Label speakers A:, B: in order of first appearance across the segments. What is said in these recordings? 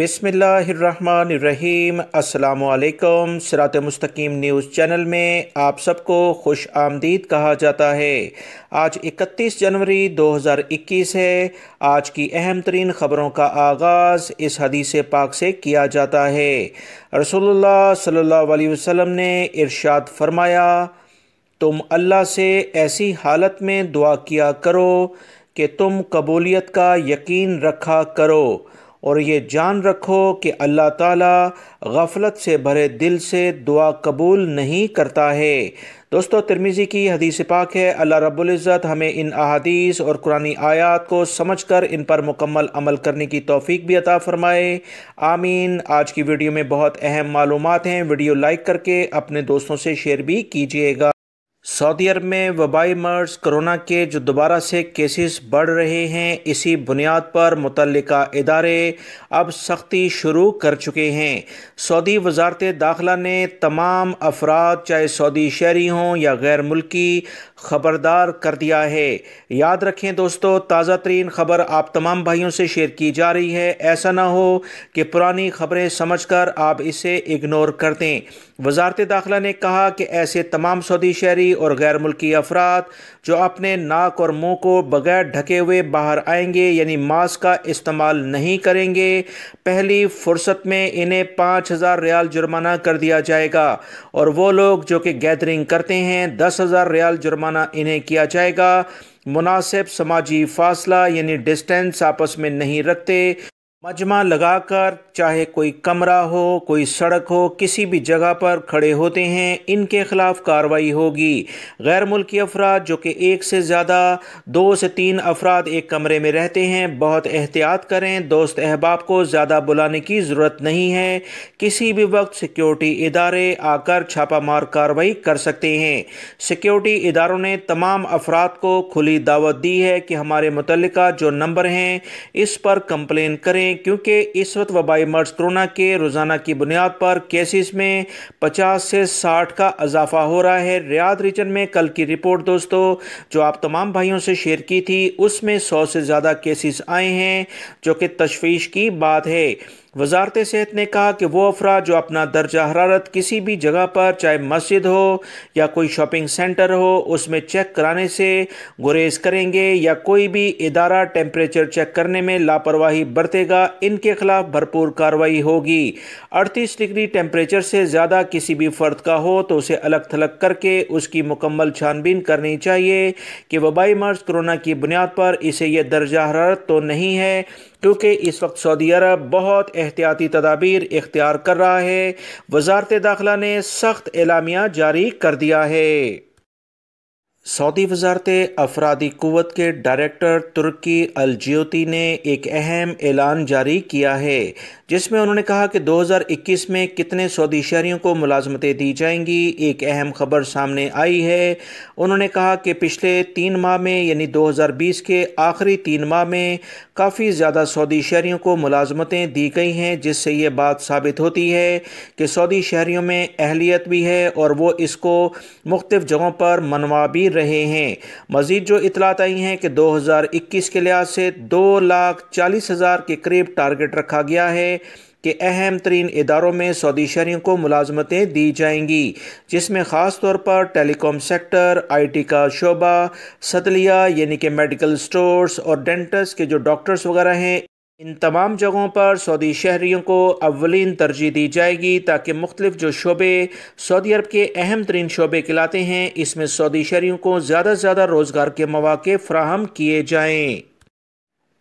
A: بسم اللہ الرحمن الرحیم۔ السلام علیکم۔ سرات مستقیم نیوز چینل میں آپ سب کو خوش آمدید کہا جاتا ہے۔ آج اکتیس جنوری دو ہزار اکیس ہے۔ آج کی اہم ترین خبروں کا آغاز اس حدیث پاک سے کیا جاتا ہے۔ رسول اللہ صلی اللہ علیہ وسلم نے ارشاد فرمایا، تم اللہ سے ایسی حالت میں دعا کیا کرو کہ تم قبولیت کا یقین رکھا کرو۔ اور یہ جان رکھو کہ اللہ تعالیٰ غفلت سے بھرے دل سے دعا قبول نہیں کرتا ہے۔ دوستو ترمیزی کی حدیث پاک ہے، اللہ رب العزت ہمیں ان احادیث اور قرآن آیات کو سمجھ کر ان پر مکمل عمل کرنے کی توفیق بھی عطا فرمائے۔ آمین۔ آج کی ویڈیو میں بہت اہم معلومات ہیں، ویڈیو لائک کر کے اپنے دوستوں سے شیئر بھی کیجیے گا۔ سعودی عرب میں وبائی مرض کرونا کے جو دوبارہ سے کیسز بڑھ رہے ہیں، اسی بنیاد پر متعلقہ ادارے اب سختی شروع کر چکے ہیں۔ سعودی وزارت داخلہ نے تمام افراد، چاہے سعودی شہری ہوں یا غیر ملکی، خبردار کر دیا ہے۔ یاد رکھیں دوستو، تازہ ترین خبر آپ تمام بھائیوں سے شیئر کی جا رہی ہے۔ ایسا نہ ہو کہ پرانی خبریں سمجھ کر آپ اسے اگنور کر دیں۔ وزارت داخلہ نے کہا کہ ایسے تمام سعودی شہری اور غیر ملکی افراد جو اپنے ناک اور منہ کو بغیر ڈھکے ہوئے باہر آئیں گے یعنی ماسک کا استعمال نہیں کریں گے۔ پہلی فرصت میں انہیں پانچ ہزار ریال جرمانہ کر دیا جائے گا اور وہ لوگ جو کہ گیدرنگ کرتے ہیں، دس ہزار ریال جرمانہ انہیں کیا جائے گا۔ مناسب سماجی فاصلہ یعنی ڈسٹینس آپس میں نہیں رکھتے۔ مجمع لگا کر چاہے کوئی کمرہ ہو، کوئی سڑک ہو، کسی بھی جگہ پر کھڑے ہوتے ہیں، ان کے خلاف کاروائی ہوگی۔ غیر ملکی افراد جو کہ ایک سے زیادہ دو سے تین افراد ایک کمرے میں رہتے ہیں، بہت احتیاط کریں۔ دوست احباب کو زیادہ بلانے کی ضرورت نہیں ہے۔ کسی بھی وقت سیکیورٹی ادارے آ کر چھاپہ مار کاروائی کر سکتے ہیں۔ سیکیورٹی اداروں نے تمام افراد کو کھلی دعوت دی ہے کہ ہمارے متعلقہ جو نمبر ہیں، اس پر کمپلین کریں۔ کیونکہ اس وقت وبائی مرض کرونا کے روزانہ کی بنیاد پر کیسز میں پچاس سے ساٹھ کا اضافہ ہو رہا ہے۔ ریاض ریجن میں کل کی رپورٹ دوستو، جو آپ تمام بھائیوں سے شیئر کی تھی، اس میں سو سے زیادہ کیسز آئے ہیں، جو کہ تشویش کی بات ہے۔ وزارت صحت نے کہا کہ وہ افراد جو اپنا درجہ حرارت کسی بھی جگہ پر چاہے مسجد ہو یا کوئی شاپنگ سینٹر ہو، اس میں چیک کرانے سے گریز کریں گے یا کوئی بھی ادارہ ٹیمپریچر چیک کرنے میں لاپرواہی برتے گا، ان کے خلاف بھرپور کاروائی ہوگی۔ اڑتیس ڈگری ٹیمپریچر سے زیادہ کسی بھی فرد کا ہو تو اسے الگ تھلگ کر کے اس کی مکمل چھان بین کرنی چاہیے کہ وبائی مرض کرونا کی بنیاد پر اسے یہ درجہ حرارت تو نہیں ہے کیونکہ اس وقت سعودی عرب بہت احتیاطی تدابیر اختیار کر رہا ہے۔ وزارت داخلہ نے سخت اعلامیہ جاری کر دیا ہے۔ سعودی وزارت افرادی قوت کے ڈائریکٹر ترکی الجیوتی نے ایک اہم اعلان جاری کیا ہے، جس میں انہوں نے کہا کہ دو ہزار اکیس میں کتنے سعودی شہریوں کو ملازمتیں دی جائیں گی، ایک اہم خبر سامنے آئی ہے۔ انہوں نے کہا کہ پچھلے تین ماہ میں یعنی دو ہزار بیس کے آخری تین ماہ میں، کافی زیادہ سعودی شہریوں کو ملازمتیں دی گئی ہیں، جس سے یہ بات ثابت ہوتی ہے کہ سعودی شہریوں میں اہلیت بھی ہے اور وہ اس کو مختلف جگہوں پر منوا بھی رہے رہے ہیں۔ مزید جو اطلاعات آئی ہیں کہ دو ہزار اکیس کے لحاظ سے دو لاکھ چالیس ہزار کے قریب ٹارگٹ رکھا گیا ہے کہ اہم ترین اداروں میں سعودی شہریوں کو ملازمتیں دی جائیں گی، جس میں خاص طور پر telecom sector, I T کا شعبہ صدلیہ یعنی کہ میڈیکل سٹورز اور ڈینٹس کے جو ڈاکٹرز وغیرہ ہیں ان تمام جگہوں پر سعودی شہریوں کو اولین ترجیح دی جائے گی تاکہ مختلف جو شعبے سعودی عرب کے اہم ترین شعبے کلاتے ہیں، اس میں سعودی شہریوں کو زیادہ سے زیادہ روزگار کے مواقع فراہم کیے جائیں۔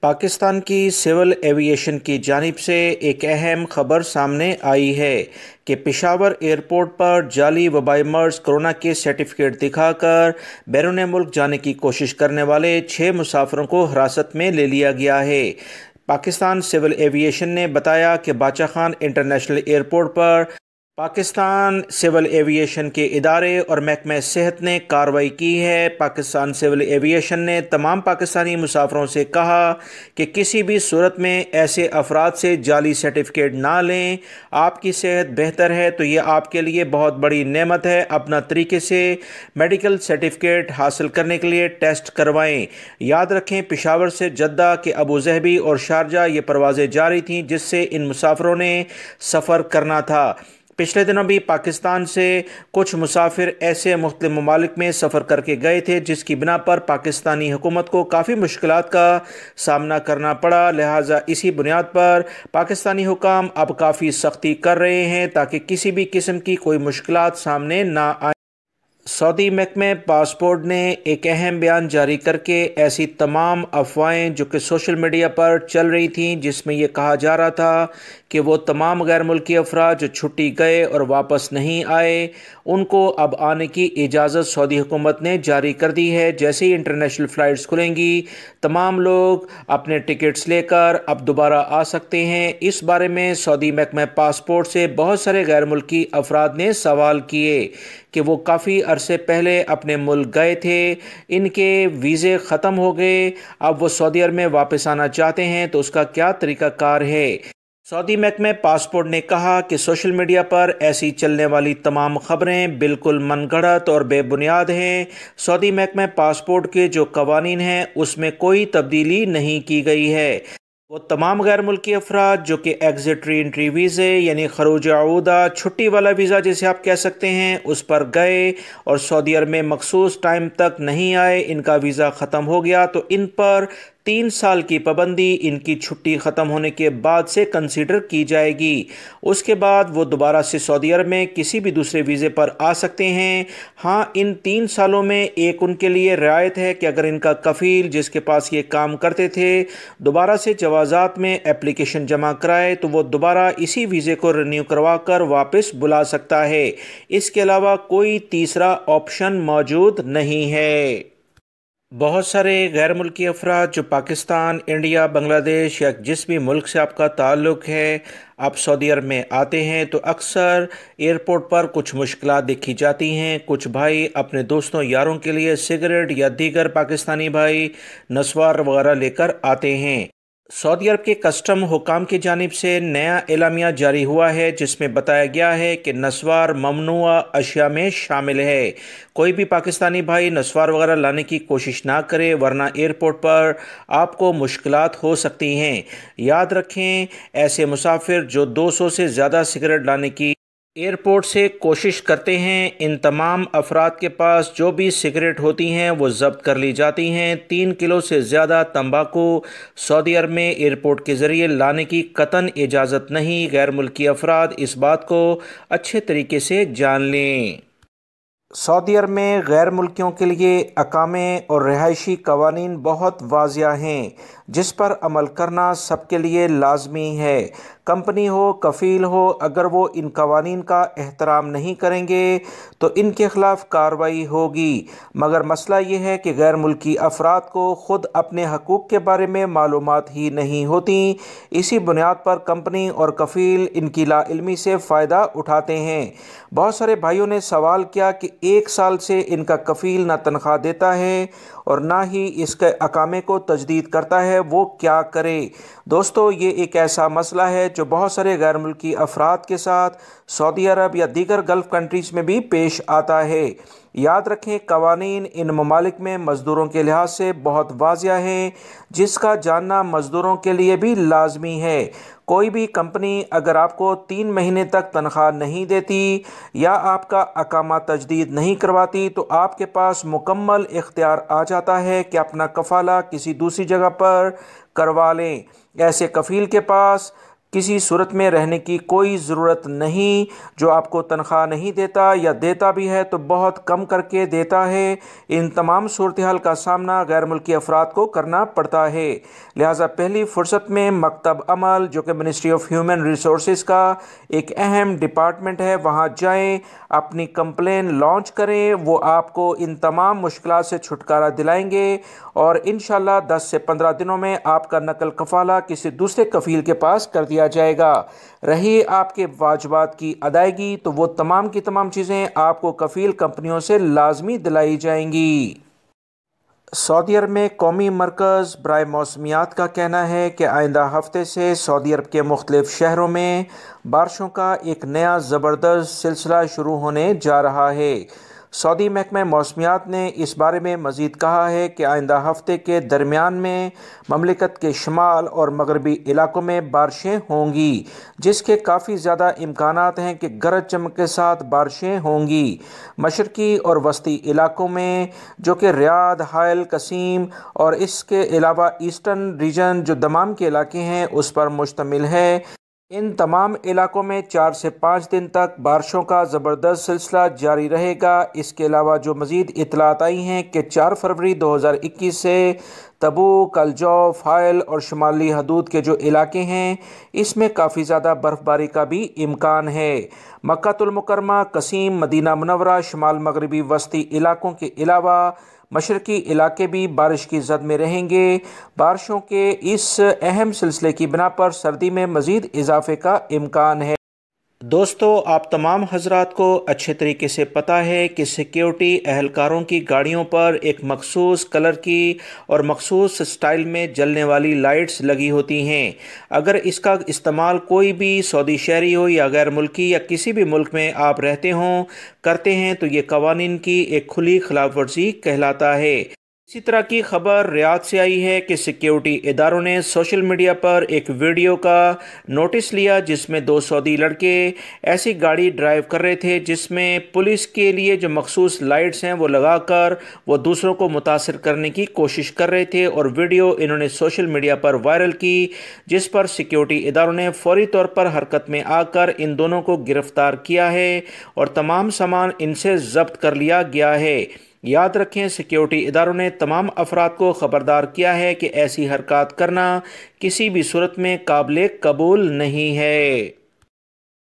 A: پاکستان کی سول ایوییشن کی جانب سے ایک اہم خبر سامنے آئی ہے کہ پشاور ایئرپورٹ پر جعلی وبائی مرض کرونا کے سرٹیفکیٹ دکھا کر بیرون ملک جانے کی کوشش کرنے والے چھ مسافروں کو حراست میں لے لیا گیا ہے۔ پاکستان سول ایوییشن نے بتایا کہ باچا خان انٹرنیشنل ایئرپورٹ پر پاکستان سول ایویشن کے ادارے اور محکمہ صحت نے کارروائی کی ہے۔ پاکستان سول ایویشن نے تمام پاکستانی مسافروں سے کہا کہ کسی بھی صورت میں ایسے افراد سے جعلی سرٹیفکیٹ نہ لیں۔ آپ کی صحت بہتر ہے تو یہ آپ کے لیے بہت بڑی نعمت ہے۔ اپنا طریقے سے میڈیکل سرٹیفکیٹ حاصل کرنے کے لیے ٹیسٹ کروائیں۔ یاد رکھیں، پشاور سے جدہ کے ابو ظہبی اور شارجہ یہ پروازیں جاری تھیں جس سے ان مسافروں نے سفر کرنا تھا۔ پچھلے دنوں بھی پاکستان سے کچھ مسافر ایسے مختلف ممالک میں سفر کر کے گئے تھے، جس کی بنا پر پاکستانی حکومت کو کافی مشکلات کا سامنا کرنا پڑا۔ لہٰذا اسی بنیاد پر پاکستانی حکام اب کافی سختی کر رہے ہیں تاکہ کسی بھی قسم کی کوئی مشکلات سامنے نہ آئیں۔ سعودی محکمہ پاسپورٹ نے ایک اہم بیان جاری کر کے ایسی تمام افواہیں جو کہ سوشل میڈیا پر چل رہی تھیں، جس میں یہ کہا جا رہا تھا کہ وہ تمام غیر ملکی افراد جو چھٹی گئے اور واپس نہیں آئے، ان کو اب آنے کی اجازت سعودی حکومت نے جاری کر دی ہے۔ جیسے ہی انٹرنیشنل فلائٹس کھلیں گی، تمام لوگ اپنے ٹکٹس لے کر اب دوبارہ آ سکتے ہیں۔ اس بارے میں سعودی محکمہ پاسپورٹ سے بہت سارے غیر ملکی افراد نے سوال کیے۔ کہ وہ کافی عرصے پہلے اپنے ملک گئے تھے، ان کے ویزے ختم ہو گئے۔ اب وہ سعودی عرب میں واپس آنا چاہتے ہیں تو اس کا کیا طریقہ کار ہے؟ سعودی محکمہ پاسپورٹ نے کہا کہ سوشل میڈیا پر ایسی چلنے والی تمام خبریں بالکل من گھڑت اور بے بنیاد ہیں۔ سعودی محکمہ پاسپورٹ کے جو قوانین ہیں، اس میں کوئی تبدیلی نہیں کی گئی ہے۔ وہ تمام غیر ملکی افراد جو کہ ایگزٹری انٹری ویزے یعنی خروج عودہ چھٹی والا ویزا جسے آپ کہہ سکتے ہیں، اس پر گئے اور سعودی عرب میں مخصوص ٹائم تک نہیں آئے، ان کا ویزا ختم ہو گیا، تو ان پر تین سال کی پابندی ان کی چھٹی ختم ہونے کے بعد سے کنسیڈر کی جائے گی۔ اس کے بعد وہ دوبارہ سے سعودی عرب میں کسی بھی دوسرے ویزے پر آ سکتے ہیں۔ ہاں ان تین سالوں میں ایک ان کے لیے رعایت ہے کہ اگر ان کا کفیل جس کے پاس یہ کام کرتے تھے دوبارہ سے جوازات میں اپلیکیشن جمع کرائے تو وہ دوبارہ اسی ویزے کو رینیو کروا کر واپس بلا سکتا ہے۔ اس کے علاوہ کوئی تیسرا آپشن موجود نہیں ہے۔ بہت سارے غیر ملکی افراد جو پاکستان، انڈیا، بنگلہ دیش یا جس بھی ملک سے آپ کا تعلق ہے، آپ سعودی عرب میں آتے ہیں تو اکثر ایئرپورٹ پر کچھ مشکلات دیکھی جاتی ہیں۔ کچھ بھائی اپنے دوستوں، یاروں کے لیے سگریٹ یا دیگر پاکستانی بھائی نسوار وغیرہ لے کر آتے ہیں۔ سعودی عرب کے کسٹم حکام کی جانب سے نیا اعلامیہ جاری ہوا ہے، جس میں بتایا گیا ہے کہ نسوار ممنوع اشیاء میں شامل ہے۔ کوئی بھی پاکستانی بھائی نسوار وغیرہ لانے کی کوشش نہ کرے، ورنہ ایئرپورٹ پر آپ کو مشکلات ہو سکتی ہیں۔ یاد رکھیں، ایسے مسافر جو دو سو سے زیادہ سگریٹ لانے کی ایئرپورٹ سے کوشش کرتے ہیں، ان تمام افراد کے پاس جو بھی سگریٹ ہوتی ہیں، وہ ضبط کر لی جاتی ہیں۔ تین کلو سے زیادہ تمباکو سعودی عرب میں ایئرپورٹ کے ذریعے لانے کی قطن اجازت نہیں۔ غیر ملکی افراد اس بات کو اچھے طریقے سے جان لیں۔ سعودی عرب میں غیر ملکیوں کے لیے اقامے اور رہائشی قوانین بہت واضح ہیں۔ جس پر عمل کرنا سب کے لیے لازمی ہے۔ کمپنی ہو، کفیل ہو، اگر وہ ان قوانین کا احترام نہیں کریں گے تو ان کے خلاف کارروائی ہوگی۔ مگر مسئلہ یہ ہے کہ غیر ملکی افراد کو خود اپنے حقوق کے بارے میں معلومات ہی نہیں ہوتی۔ اسی بنیاد پر کمپنی اور کفیل ان کی لا علمی سے فائدہ اٹھاتے ہیں۔ بہت سارے بھائیوں نے سوال کیا کہ ایک سال سے ان کا کفیل نہ تنخواہ دیتا ہے اور نہ ہی اس کے اقامے کو تجدید کرتا ہے، وہ کیا کرے؟ دوستو، یہ ایک ایسا مسئلہ ہے جو بہت سارے غیر ملکی افراد کے ساتھ سعودی عرب یا دیگر گلف کنٹریز میں بھی پیش آتا ہے۔ یاد رکھیں، قوانین ان ممالک میں مزدوروں کے لحاظ سے بہت واضح ہیں، جس کا جاننا مزدوروں کے لیے بھی لازمی ہے۔ کوئی بھی کمپنی اگر آپ کو تین مہینے تک تنخواہ نہیں دیتی یا آپ کا اقامہ تجدید نہیں کرواتی تو آپ کے پاس مکمل اختیار آ جاتا ہے کہ اپنا کفالہ کسی دوسری جگہ پر کروا لیں۔ ایسے کفیل کے پاس کسی صورت میں رہنے کی کوئی ضرورت نہیں، جو آپ کو تنخواہ نہیں دیتا یا دیتا بھی ہے تو بہت کم کر کے دیتا ہے۔ ان تمام صورتحال کا سامنا غیر ملکی افراد کو کرنا پڑتا ہے۔ لہٰذا پہلی فرصت میں مکتب عمل، جو کہ منسٹری آف ہیومن ریسورسز کا ایک اہم ڈپارٹمنٹ ہے، وہاں جائیں، اپنی کمپلین لانچ کریں، وہ آپ کو ان تمام مشکلات سے چھٹکارا دلائیں گے۔ اور انشاءاللہ دس سے پندرہ دنوں میں آپ کا نقل کفالہ کسی دوسرے کفیل کے پاس کر دیا کیا جائے گا۔ رہی آپ کے واجبات کی ادائیگی، تو وہ تمام کی تمام چیزیں آپ کو کفیل کمپنیوں سے لازمی دلائی جائیں گی۔ سعودی عرب میں قومی مرکز برائے موسمیات کا کہنا ہے کہ آئندہ ہفتے سے سعودی عرب کے مختلف شہروں میں بارشوں کا ایک نیا زبردست سلسلہ شروع ہونے جا رہا ہے۔ سعودی محکمہ موسمیات نے اس بارے میں مزید کہا ہے کہ آئندہ ہفتے کے درمیان میں مملکت کے شمال اور مغربی علاقوں میں بارشیں ہوں گی، جس کے کافی زیادہ امکانات ہیں کہ گرج چمک کے ساتھ بارشیں ہوں گی۔ مشرقی اور وسطی علاقوں میں، جو کہ ریاض، حائل قسیم اور اس کے علاوہ ایسٹرن ریجن جو دمام کے علاقے ہیں، اس پر مشتمل ہے۔ ان تمام علاقوں میں چار سے پانچ دن تک بارشوں کا زبردست سلسلہ جاری رہے گا۔ اس کے علاوہ جو مزید اطلاعات آئی ہیں کہ چار فروری دو ہزار اکیس سے تبو کلجو فائل اور شمالی حدود کے جو علاقے ہیں، اس میں کافی زیادہ برف باری کا بھی امکان ہے۔ مکہ المکرمہ قسیم، مدینہ منورہ، شمال مغربی وسطی علاقوں کے علاوہ مشرقی علاقے بھی بارش کی زد میں رہیں گے۔ بارشوں کے اس اہم سلسلے کی بنا پر سردی میں مزید اضافے کا امکان ہے۔ دوستو، آپ تمام حضرات کو اچھے طریقے سے پتہ ہے کہ سیکیورٹی اہلکاروں کی گاڑیوں پر ایک مخصوص کلر کی اور مخصوص سٹائل میں جلنے والی لائٹس لگی ہوتی ہیں۔ اگر اس کا استعمال کوئی بھی سعودی شہری ہو یا غیر ملکی یا کسی بھی ملک میں آپ رہتے ہوں، کرتے ہیں تو یہ قوانین کی ایک کھلی خلاف ورزی کہلاتا ہے۔ اسی طرح کی خبر ریاض سے آئی ہے کہ سیکیورٹی اداروں نے سوشل میڈیا پر ایک ویڈیو کا نوٹس لیا جس میں دو سعودی لڑکے ایسی گاڑی ڈرائیو کر رہے تھے جس میں پولیس کے لیے جو مخصوص لائٹس ہیں وہ لگا کر وہ دوسروں کو متاثر کرنے کی کوشش کر رہے تھے اور ویڈیو انہوں نے سوشل میڈیا پر وائرل کی جس پر سیکیورٹی اداروں نے فوری طور پر حرکت میں آ کر ان دونوں کو گرفتار کیا ہے اور تمام سامان ان سے ضبط کر لیا گیا ہے۔ یاد رکھیں سیکیورٹی اداروں نے تمام افراد کو خبردار کیا ہے کہ ایسی حرکات کرنا کسی بھی صورت میں قابل قبول نہیں ہے۔